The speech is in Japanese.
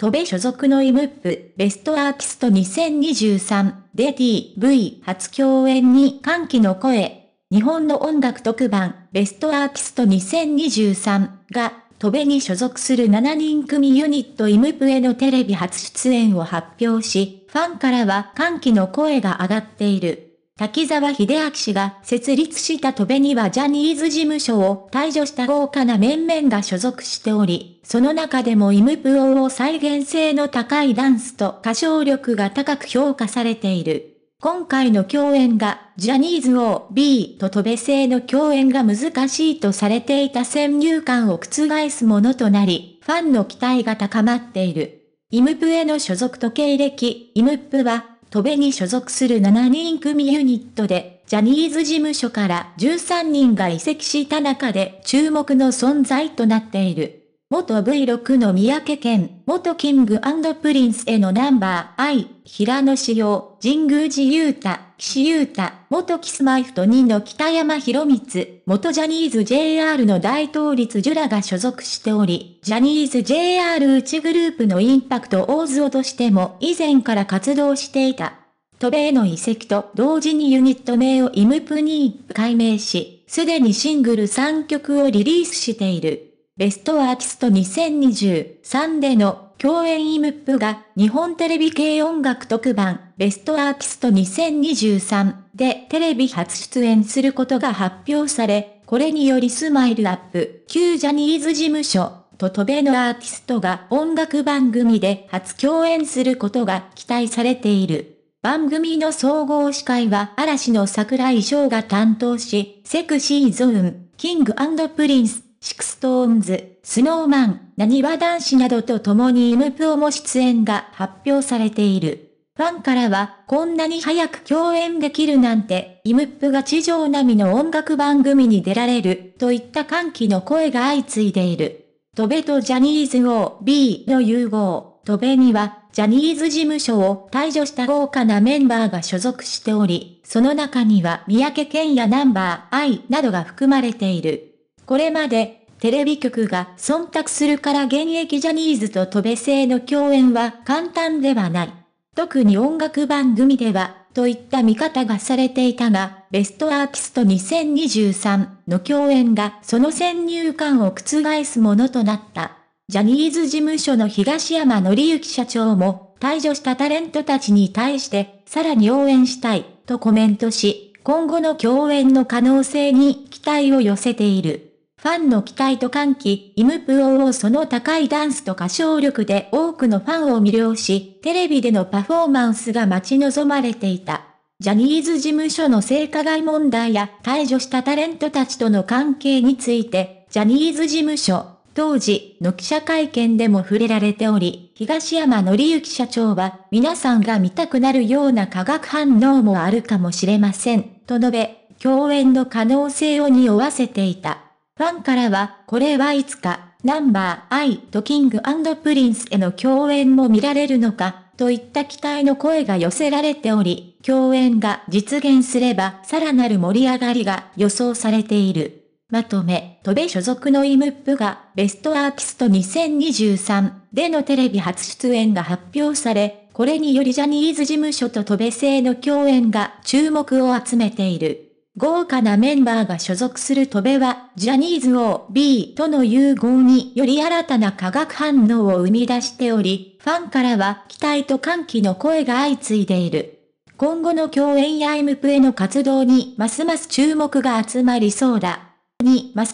戸部所属のイムップベストアーティスト2023で TV 初共演に歓喜の声。日本の音楽特番ベストアーティスト2023が戸部に所属する7人組ユニットイムプへのテレビ初出演を発表し、ファンからは歓喜の声が上がっている。滝沢秀明氏が設立した戸部にはジャニーズ事務所を退場した豪華な面々が所属しており、その中でもイムプオを再現性の高いダンスと歌唱力が高く評価されている。今回の共演が、ジャニーズ OB と戸部製の共演が難しいとされていた先入観を覆すものとなり、ファンの期待が高まっている。 IMP.への所属と経歴、 IMP.は、 TOBEに所属する7人組ユニットで、ジャニーズ事務所から13人が移籍した中で注目の存在となっている。元 V6 の三宅健、元キングプリンスへのナンバー I、平野志陽、神宮寺勇太、岸優太、元キスマイフット2の北山宏光、元ジャニーズ JR の大東立樹らが所属しており、ジャニーズ JR 内グループの IMPACTors としても以前から活動していた。 TOBEへの移籍と同時にユニット名を IMP.に改名し、すでにシングル3曲をリリースしている。ベストアーティスト2023での共演 IMP.が日本テレビ系音楽特番ベストアーティスト2023でテレビ初出演することが発表され、これによりスマイルアップ、旧ジャニーズ事務所と TOBEのアーティストが音楽番組で初共演することが期待されている。番組の総合司会は嵐の櫻井翔が担当し、セクシーゾーン、キングプリンス、シクストーンズ、スノーマン、なにわ男子などと共に M プオも出演が発表されている。ファンからは、こんなに早く共演できるなんて、 IMP.が地上波の音楽番組に出られる、といった歓喜の声が相次いでいる。トベとジャニーズ OB の融合。トベには、ジャニーズ事務所を退場した豪華なメンバーが所属しており、その中には三宅健やナンバー I などが含まれている。これまで、テレビ局が忖度するから現役ジャニーズと戸部製の共演は簡単ではない。特に音楽番組では、といった見方がされていたが、ベストアーティスト2023の共演がその先入観を覆すものとなった。ジャニーズ事務所の東山紀之社長も、退場したタレントたちに対して、さらに応援したい、とコメントし、今後の共演の可能性に期待を寄せている。ファンの期待と歓喜、イムプオをその高いダンスと歌唱力で多くのファンを魅了し、テレビでのパフォーマンスが待ち望まれていた。ジャニーズ事務所の性加害問題や退場したタレントたちとの関係について、ジャニーズ事務所、当時の記者会見でも触れられており、東山紀之社長は、皆さんが見たくなるような化学反応もあるかもしれません、と述べ、共演の可能性を匂わせていた。ファンからは、これはいつか、ナンバー I とキングプリンスへの共演も見られるのか、といった期待の声が寄せられており、共演が実現すればさらなる盛り上がりが予想されている。まとめ、 TOBE所属の IMP.がベストアーティスト2023でのテレビ初出演が発表され、これによりジャニーズ事務所と TOBE勢の共演が注目を集めている。豪華なメンバーが所属する戸部は、ジャニーズ OB との融合により新たな化学反応を生み出しており、ファンからは期待と歓喜の声が相次いでいる。今後の共演や M プへの活動にますます注目が集まりそうだ。にます